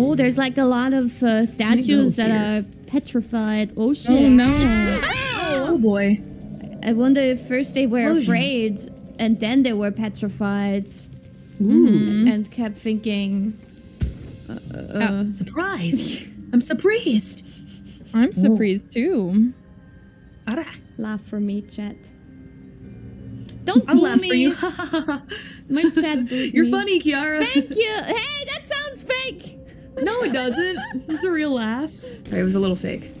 Oh, there's like a lot of uh, statues that here. are petrified. Oh shit. Oh no. Oh boy. I wonder if first they were Explosion. afraid and then they were petrified Ooh. and kept thinking. Uh, uh, Surprise. I'm surprised. I'm surprised too. Ara. laugh for me, chat. Don't I'll boo laugh me. for you. My chat. You're me. funny, Kiara. Thank you. Hey, that sounds fake. No, it doesn't. It's a real laugh. Sorry, it was a little fake.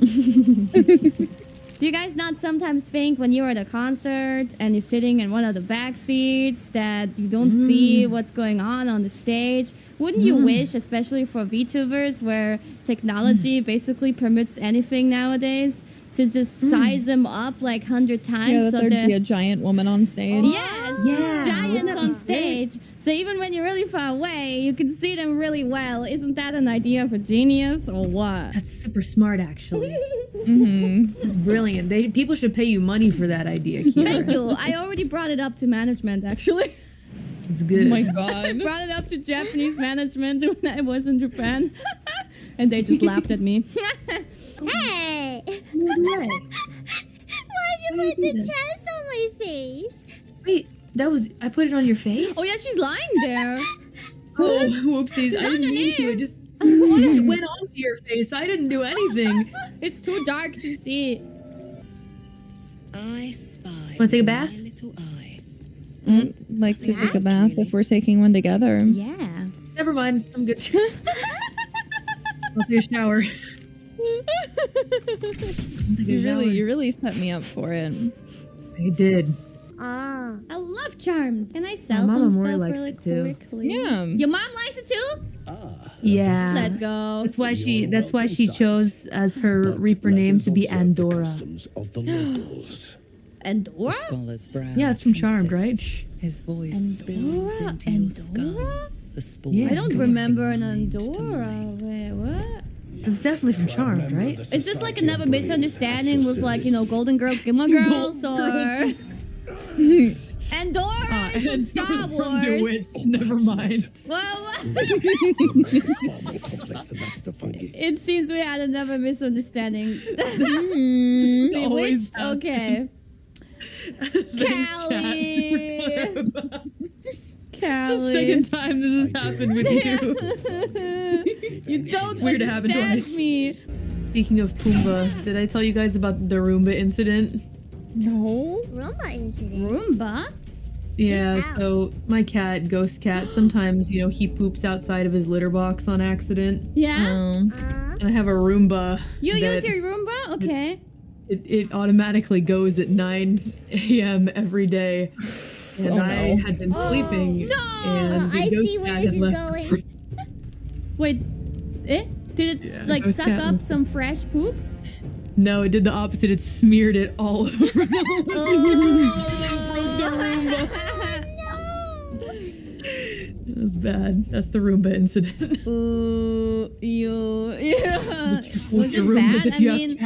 Do you guys not sometimes think when you're at a concert and you're sitting in one of the back seats that you don't Mm. see what's going on on the stage? Wouldn't you wish, especially for VTubers, where technology Mm. basically permits anything nowadays, to just size them up like hundred times Yeah, that so there'd they're be a giant woman on stage. Yes, Yeah, wouldn't giants on stage. sick? Stage. So even when you're really far away, you can see them really well. Isn't that an idea for genius or what? That's super smart, actually. Mm-hmm. It's brilliant. They people should pay you money for that idea, Kiara. Thank you. I already brought it up to management actually. It's Oh good. my I brought it up to Japanese management when I was in Japan. and they just laughed at me. Hey! No way. Why'd you Why put you the that? chest on my face? Wait, that was I put it on your face? oh yeah, she's lying there. Oh, whoopsies. I on didn't your mean to. name. It just it went onto your face. I didn't do anything. It's too dark to see. I spy. Wanna take a bath? My little eye. Mm, like to take a bath if we're taking one together. Yeah. Never mind. I'm good. I'll take a shower. I'll take a You really, you really set me up for it. I did. Ah. I love Charmed. Can I sell My some Mori stuff likes really it too. quickly? Yeah. Your mom likes it too? Yeah. Let's go. That's why she. That's why she chose as her Reaper name to be Andorra. Of the. Andorra? Scholar's brow. Yeah, it's from Charmed, right? His voice spills Andorra? your skull. Andorra? The spores Yeah. I don't remember an mind to Andorra. Wait, what? It was definitely from Charmed, right? Is this like another misunderstanding with like, you know, Golden Girls, Gilmore Girls, or Andorra is from Star Wars? Never mind. Well, what? Far more complex than that of the fungi. it seems we had another misunderstanding. Mm, Always Bewitched? Okay. Calli. Calli. Second time this has happened with you. you don't weird to happen understand twice. me. Speaking of Pumbaa, did I tell you guys about the Roomba incident? no. Roma incident. Roomba? Yeah, so my cat, Ghost Cat, sometimes, you know, he poops outside of his litter box on accident. Yeah? Um, Uh, And I have a Roomba. you use your Roomba? Okay. it, it automatically goes at 9 a.m. every day. And Oh, I had been sleeping. no. And the I ghost see where this is going. Wait. Eh? Did it Yeah. like suck up some fresh poop? No, it did the opposite. It smeared it all over the the Roomba. It was bad. That's the Roomba incident. Ooh, ew, yeah. Was it bad? I mean,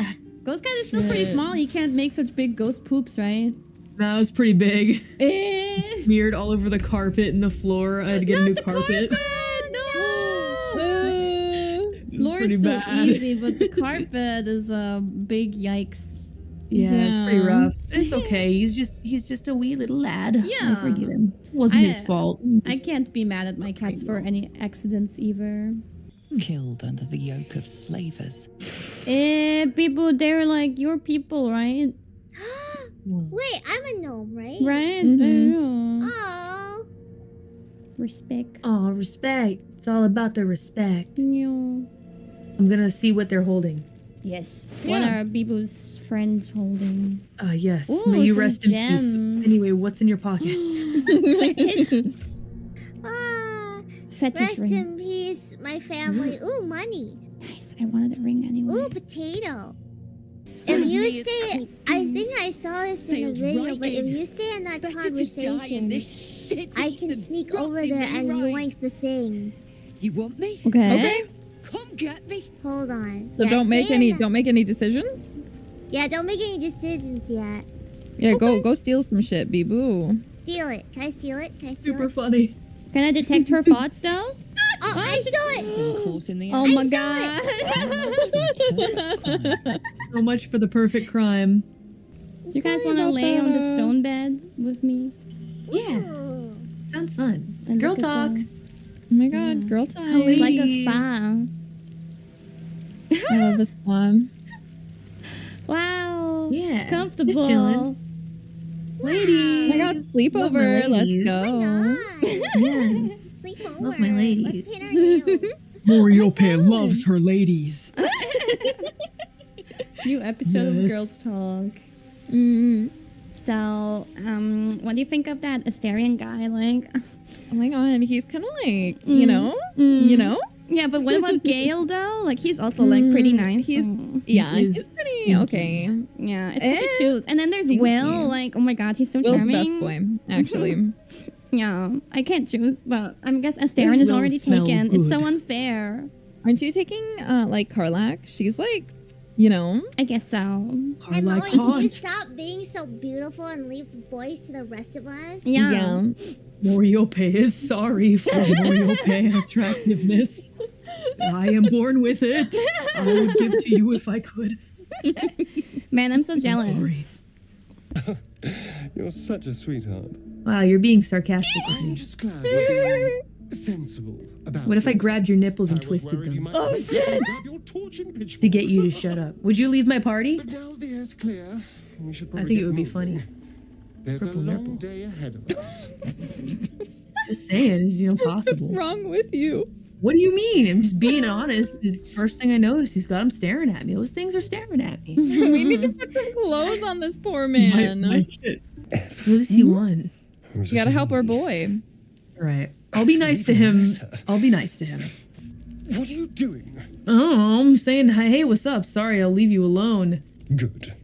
ghost cat is still pretty small. He can't make such big ghost poops, right? That was pretty big. Eh. Smeared all over the carpet and the floor. I had to get a Not new the carpet. No. It's Floor pretty is still bad. easy, but the carpet is a big yikes. Yeah, it's pretty rough. It's okay. He's just he's just a wee little lad. Yeah. I forgive him. It wasn't I- his fault. I can't be mad at my cats for any accidents either. Killed under the yoke of slavers. Eh, people, they're like your people, right? Wait, I'm a gnome, right? Right? Mhm. I. Oh. Respect. Oh, respect. It's all about the respect. Yeah. I'm gonna see what they're holding. Yes. What Yeah. are people's friends holding? Ah, yes. Ooh, May you some rest in gems. peace. Anyway, what's in your pockets? Fetish. Ah. Fetish Rest ring. in peace, my family. Ooh, money. Nice. I wanted a ring anyway. Ooh, potato. If you stay, I think I saw this in a Sailed video, right but if in. you stay in that Better to die in conversation, this shit I can than sneak rot over in there many and rise. yoink the thing. You want me? Okay. Come get me. Hold on. So Yeah, don't make any, in that- don't make any decisions. Yeah, don't make any decisions yet. Yeah, go, go steal some shit, Biboo. Steal it. Can I steal it? Can I steal Super it? funny. Can I detect her thoughts though? Oh, I stole it. Been in the Oh act. my So much for god. the perfect crime. So much for the perfect crime. Do you guys want to about lay on the stone bed with me? Yeah, Ooh. sounds fun. And Girl talk. the- Oh my god, Yeah. girl It's time. like a Ladies. spa. I love this one. Wow. Yeah, just Comfortable. chilling. Ladies. Oh my god, sleepover. my Let's ladies. go. Nice. Yes. Sleep over. Love my ladies. Let's paint our nails. Mario Pan loves her ladies. New episode of Girls Talk. Mm. So, um, what do you think of that Astarion guy? Like, Oh my god, he's kind of like, you Mm. know, Mm. you know. Yeah, but what about Gale though? Like, he's also like pretty Mm, nice. he's- so- Yeah, is he's pretty stinky. okay. yeah, it's hard to choose. And then there's thank Wyll. you. Like, oh my god, he's so Wyll's charming. best boy, actually. Yeah, I can't choose, but I guess Astarion is already smell taken. It's so unfair. Aren't you taking uh like Karlach? She's like, you know, I guess so. Are And like Molly, can you stop being so beautiful and leave the boys to the rest of us? Yeah. Moriope is sorry for Moriope attractiveness. I am born with it. I would give to you if I could. Man, I'm so sorry. jealous. You're such a sweetheart. Wow, you're being sarcastic with I'm me. just glad you're being sensible about What if I grabbed your nipples and I twisted them Oh, have to shit. Grab your torch and pitchfork. to get you to shut up? Would you leave my party? But now the air's clear. We should probably I think it would be funny. There's Purple a long nipple. day ahead of us. Just saying, it's you know possible. what's wrong with you? What do you mean? I'm just being honest. The first thing I noticed, he's got him staring at me. Those things are staring at me. we need to put some clothes on this poor Might man. like it. What does he hmm? want? Or is You gotta help our boy. All right. I'll be nice to him. I'll be nice to him. What are you doing? Oh, I'm saying, hi, hey, what's up? Sorry, I'll leave you alone. Good.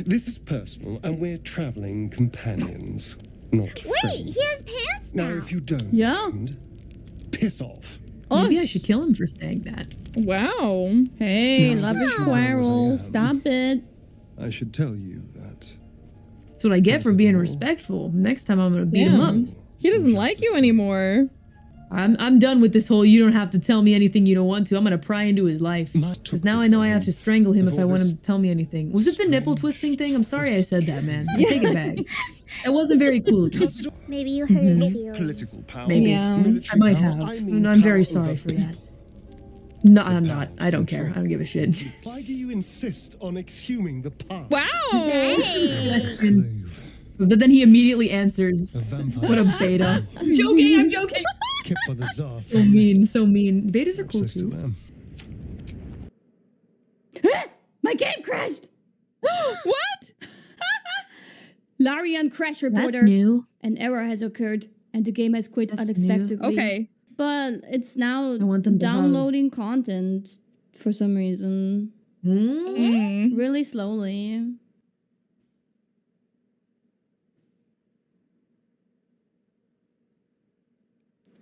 This is personal, and we're traveling companions, not Wait, friends. he has pants now. Now, if you don't Yeah. mind, piss off. Oh. oh. Maybe I should kill him for saying that. Wow. Hey, No, love is that's quarrel. what I am. Um, Stop it. I should tell you that. That's what I get for being respectful. Next time I'm gonna beat him up. He doesn't like you anymore. I'm I'm done with this whole you don't have to tell me anything you don't want to. I'm gonna pry into his life. Because now I know I have to strangle him if I want him to tell me anything. Was it the nipple twisting thing? I'm sorry I said that, man. I take it back. It wasn't very cool of you. Maybe you hurt his Not feelings. political power. Maybe. Yeah. I might power, have. I mean I'm very sorry for that. No, I'm not. I don't care. I don't give a shit. Why do you insist on exhuming the past? Wow. Hey. Slave. But then he immediately answers, A vampire. "What a beta." I'm joking. I'm joking. Kept by the Tsar So mean. So mean. Betas are cool I still too. My game crashed. what? Larian crash That's reporter. new. An error has occurred and the game has quit That's unexpectedly. Okay. But it's now want them downloading content for some reason. Mm. Really slowly.